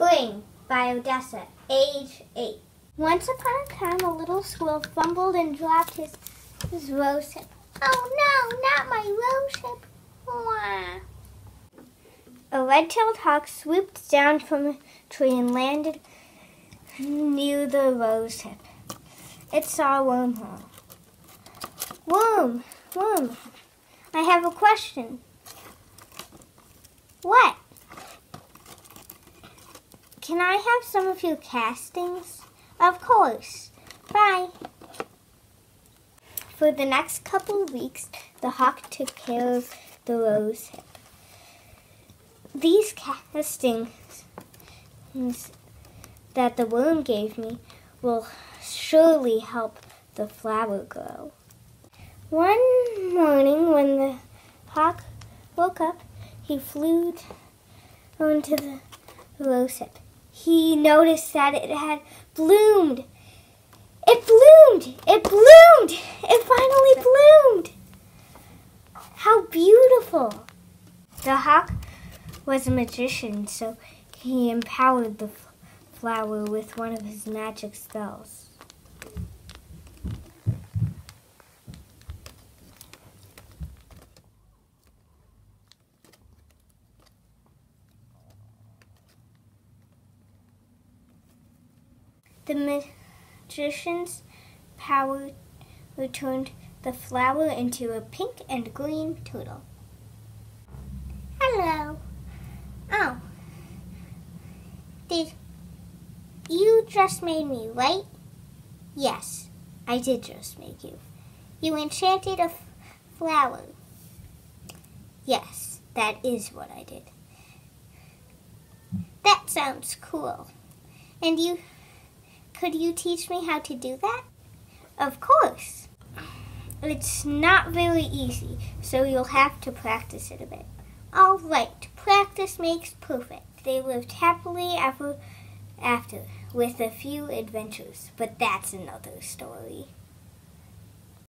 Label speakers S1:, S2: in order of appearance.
S1: Spring by Odessa, age 8. Once upon a time, a little squirrel fumbled and dropped his, his rose hip. Oh no, not my rose hip. Wah. A red-tailed hawk swooped down from a tree and landed near the rose hip. It saw a wormhole. Worm, worm, I have a question. What? Can I have some of your castings? Of course. Bye. For the next couple of weeks, the hawk took care of the rose hip. These castings that the worm gave me will surely help the flower grow. One morning, when the hawk woke up, he flew onto the rose hip. He noticed that it had bloomed. It bloomed! It bloomed! It finally bloomed! How beautiful! The hawk was a magician, so he empowered the flower with one of his magic spells. The magician's power turned the flower into a pink and green turtle. Hello. Oh. Did you just made me, right? Yes, I did just make you. You enchanted a flower. Yes, that is what I did. That sounds cool. And you could you teach me how to do that? Of course. It's not very easy, so you'll have to practice it a bit. All right, practice makes perfect. They lived happily ever after with a few adventures, but that's another story.